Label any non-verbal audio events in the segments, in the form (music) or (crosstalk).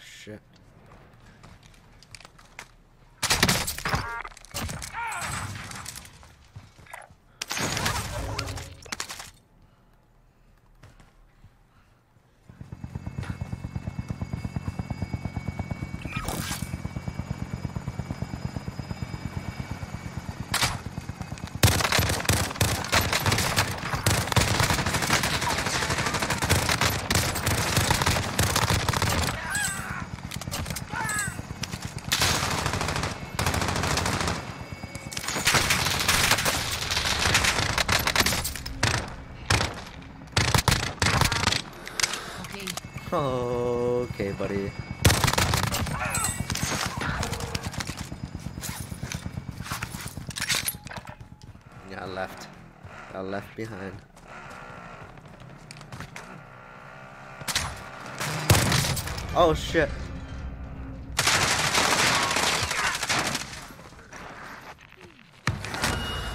shit. Okay. Okay, buddy. Got left. Got left behind. Oh shit.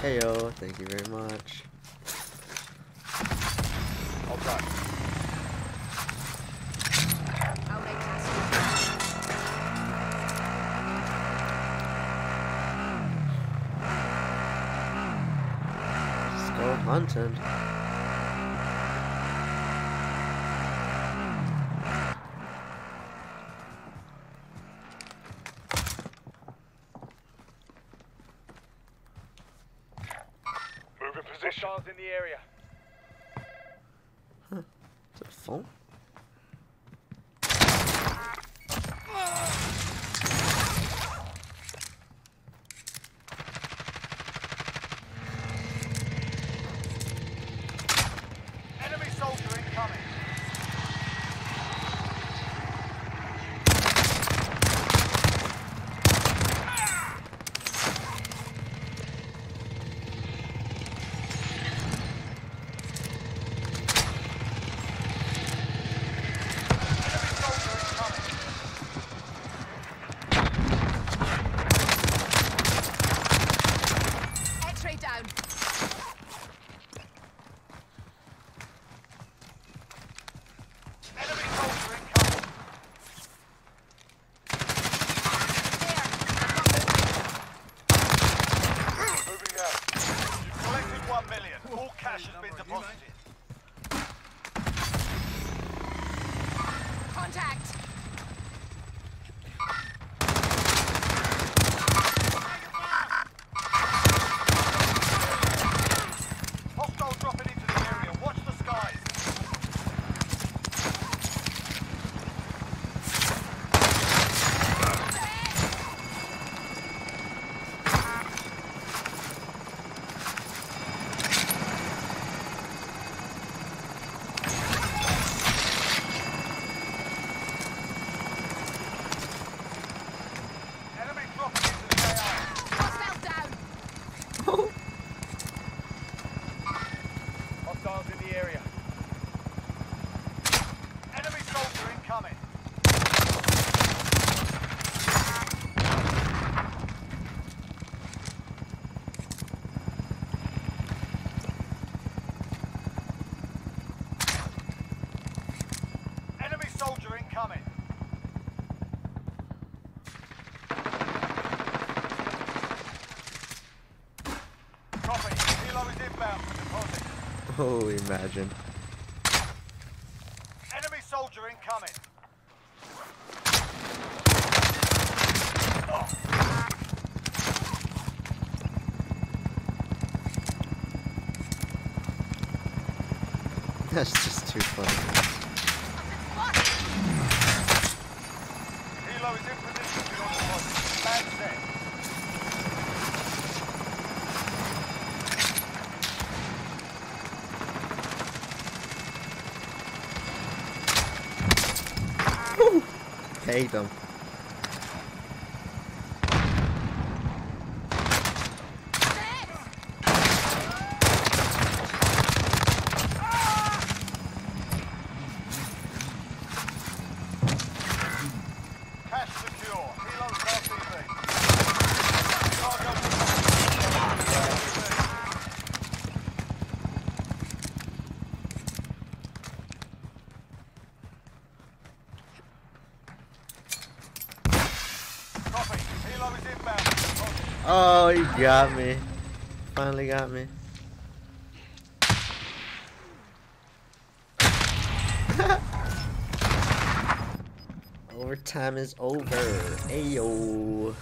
Heyo, thank you very much. All. Let's. Move in position. Hostiles in the area. Huh. Is it a phone? Ah! Oh, imagine. Enemy soldier incoming. (laughs) That's just too funny. Helo is in position Paid them. Oh, he got me. Finally got me. (laughs) Overtime is over. Ayo.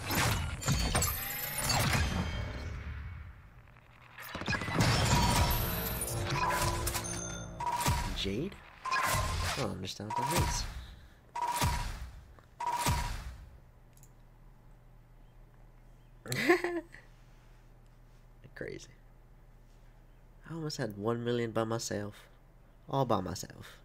Jade? I don't understand what that means. (laughs) Crazy. I almost had one million by myself. All by myself.